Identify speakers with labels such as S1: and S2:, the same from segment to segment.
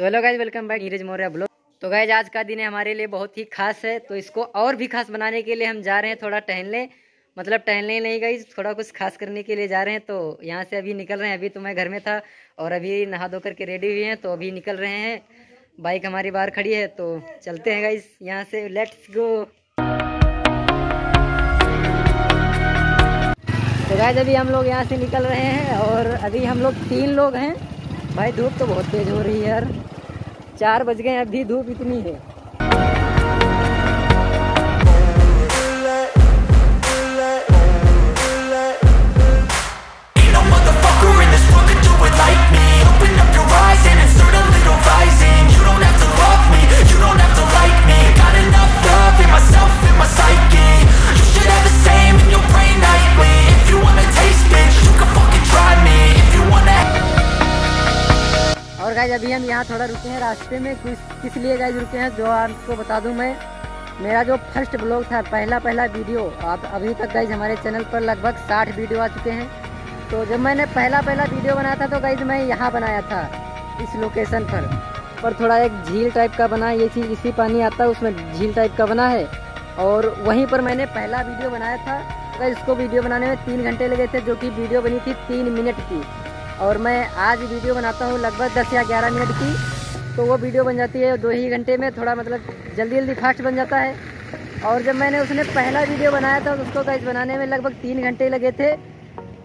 S1: So hello guys welcome back Neeraj Maurya blog तो guys आज का दिन है हमारे लिए बहुत ही खास है तो इसको और भी खास बनाने के लिए हम जा रहे हैं थोड़ा टहलने। मतलब टहलने नहीं गई थोड़ा कुछ खास करने के लिए जा रहे हैं तो यहाँ से अभी निकल रहे हैं। अभी तो मैं घर में था और अभी नहा धो करके रेडी हुए हैं तो अभी निकल रहे हैं। बाइक हमारी बाहर खड़ी है तो चलते हैं गाइज़ यहाँ से लेट्स गो तो गाइज़ अभी हम लोग यहाँ से निकल रहे हैं और अभी हम लोग तीन लोग हैं। भाई, धूप तो बहुत तेज हो रही है यार। चार बज गए अभी धूप इतनी है। गाइज़ अभी हम यहाँ थोड़ा रुके हैं रास्ते में। किस किस लिए गाइज़ रुके हैं जो आपको बता दूँ मैं। मेरा जो फ़र्स्ट ब्लॉग था, पहला पहला वीडियो आप अभी तक गाइज़ हमारे चैनल पर लगभग साठ वीडियो आ चुके हैं। तो जब मैंने पहला पहला वीडियो बनाया था तो गाइज़ मैं यहाँ बनाया था, इस लोकेशन पर। पर थोड़ा एक झील टाइप का बना, ये चीज़ इसी पानी आता है उसमें झील टाइप का बना है। और वहीं पर मैंने पहला वीडियो बनाया था। तो इसको वीडियो बनाने में तीन घंटे लगे थे, जो कि वीडियो बनी थी तीन मिनट की। और मैं आज वीडियो बनाता हूँ लगभग दस या ग्यारह मिनट की। तो वो वीडियो बन जाती है दो ही घंटे में, थोड़ा मतलब जल्दी जल्दी फास्ट बन जाता है। और जब मैंने उसने पहला वीडियो बनाया था तो उसको गाइज़ बनाने में लगभग तीन घंटे लगे थे।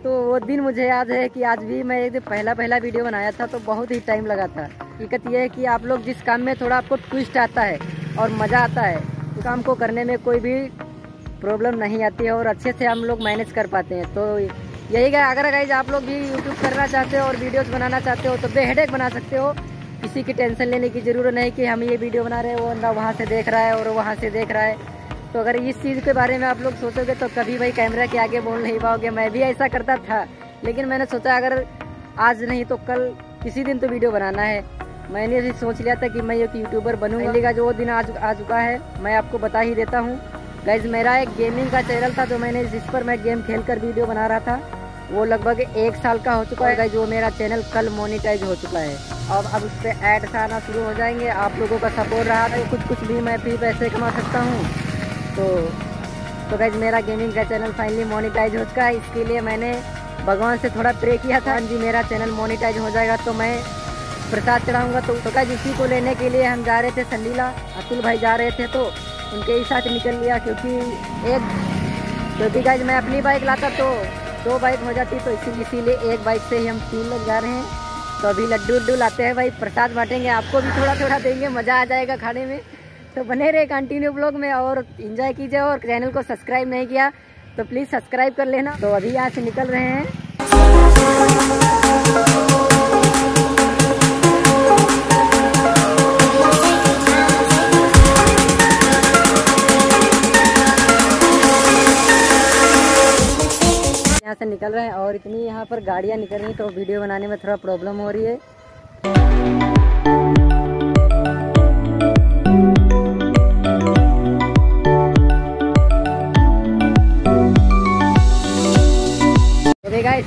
S1: तो वो दिन मुझे याद है कि आज भी मैं एक दिन पहला पहला वीडियो बनाया था तो बहुत ही टाइम लगा था। हकीकत यह है कि आप लोग जिस काम में थोड़ा आपको ट्विस्ट आता है और मज़ा आता है, उस काम को करने में कोई भी प्रॉब्लम नहीं आती है और अच्छे से हम लोग मैनेज कर पाते हैं। तो यही है अगर गाइज़ आप लोग भी यूट्यूब करना चाहते हो और वीडियोस बनाना चाहते हो तो बेहेडेक बना सकते हो। किसी की टेंशन लेने की ज़रूरत नहीं कि हम ये वीडियो बना रहे हैं वो बंदा वहाँ से देख रहा है और वहाँ से देख रहा है। तो अगर इस चीज़ के बारे में आप लोग सोचोगे तो कभी भाई कैमरा के आगे बोल नहीं पाओगे। मैं भी ऐसा करता था लेकिन मैंने सोचा अगर आज नहीं तो कल किसी दिन तो वीडियो बनाना है। मैंने भी सोच लिया था कि मैं एक यूट्यूबर बनूँगा। का जो दिन आज आ चुका है मैं आपको बता ही देता हूँ। गाइज़ मेरा एक गेमिंग का चैनल था जो मैंने जिस पर मैं गेम खेल कर वीडियो बना रहा था वो लगभग एक साल का हो चुका है। गाइज़ वो मेरा चैनल कल मोनिटाइज हो चुका है। अब अब उस पर एड्स आना शुरू हो जाएँगे। आप लोगों का सपोर्ट रहा तो कुछ कुछ भी मैं भी पैसे कमा सकता हूँ। तो तो गाइज़ मेरा गेमिंग का चैनल फाइनली मोनिटाइज हो चुका है। इसके लिए मैंने भगवान से थोड़ा प्रे किया था। जी मेरा चैनल मोनिटाइज हो जाएगा तो मैं प्रसाद चढ़ाऊँगा। तो, तो गाइज़ इसी को लेने के लिए हम जा रहे थे संडीला अतुल भाई जा रहे थे तो उनके ही साथ निकल लिया, क्योंकि एक, क्योंकि गाइज़ मैं अपनी बाइक लाता तो दो बाइक हो जाती तो इसी इसीलिए एक बाइक से ही हम तीन लोग जा रहे हैं। तो अभी लड्डू उड्डू लाते हैं भाई, प्रसाद बांटेंगे, आपको भी थोड़ा थोड़ा देंगे, मज़ा आ जाएगा खाने में। तो बने रहे कंटिन्यू ब्लॉग में, और इन्जॉय कीजिए, और चैनल को सब्सक्राइब नहीं किया तो प्लीज़ सब्सक्राइब कर लेना। तो अभी यहाँ से निकल रहे हैं। यहाँ से निकल रहे हैं और इतनी यहाँ पर गाड़ियाँ निकल रही तो वीडियो बनाने में थोड़ा प्रॉब्लम हो रही है।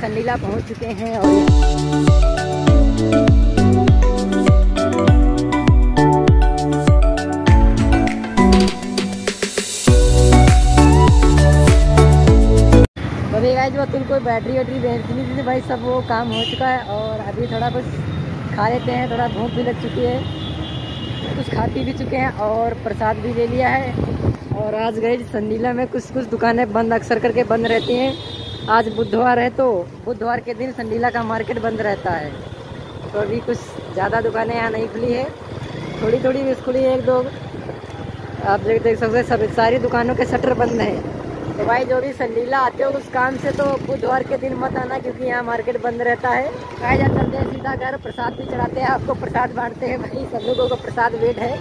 S1: संडीला पहुँच चुके हैं और अभी गाइस वो बैटरी वैटरी बेचनी थी भाई सब वो काम हो चुका है और अभी थोड़ा कुछ खा लेते हैं, थोड़ा भूख भी लग चुकी है। कुछ खा पी भी चुके हैं और प्रसाद भी ले लिया है। और आज गए संडीला में, कुछ कुछ दुकानें बंद, अक्सर करके बंद रहती हैं। आज बुधवार है तो बुधवार के दिन संडीला का मार्केट बंद रहता है। तो अभी कुछ ज़्यादा दुकानें यहाँ नहीं खुली है। थोड़ी थोड़ी मिस खुली है एक दो। आप देख देख सकते सब सारी दुकानों के शटर बंद हैं। तो भाई जो भी संडीला आते हो, उस काम से तो बुधवार के दिन मत आना क्योंकि यहाँ मार्केट बंद रहता है। कहा जा चलते हैं, सीधा घर, प्रसाद भी चढ़ाते हैं, आपको प्रसाद बांटते हैं भाई सब लोगों को प्रसाद वेट है।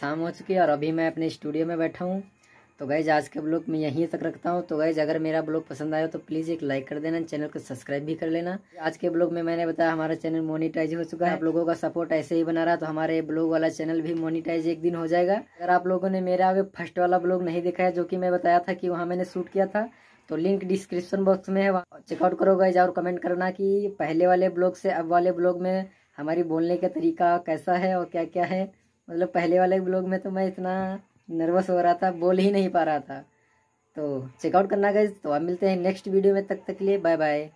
S1: शाम हो चुकी है और अभी मैं अपने स्टूडियो में बैठा हूँ। तो गैज आज के ब्लॉग में यहीं तक रखता हूँ। तो गैज अगर मेरा ब्लॉग पसंद आया तो प्लीज़ एक लाइक कर देना चैनल को सब्सक्राइब भी कर लेना। आज के ब्लॉग में मैंने बताया हमारा चैनल मोनिटाइज हो चुका है। आप लोगों का सपोर्ट ऐसे ही बना रहा तो हमारे ब्लॉग वाला चैनल भी मोनिटाइज एक दिन हो जाएगा। अगर आप लोगों ने मेरा अभी फ़र्स्ट वाला ब्लॉग नहीं देखा है, जो कि मैं बताया था कि वहाँ मैंने शूट किया था तो लिंक डिस्क्रिप्शन बॉक्स में है चेकआउट करो गैज और कमेंट करना कि पहले वाले ब्लॉग से अब वाले ब्लॉग में हमारी बोलने का तरीका कैसा है और क्या क्या है। मतलब पहले वाले ब्लॉग में तो मैं इतना नर्वस हो रहा था, बोल ही नहीं पा रहा था। तो चेकआउट करना गए तो आप मिलते हैं नेक्स्ट वीडियो में तक तक लिए बाय बाय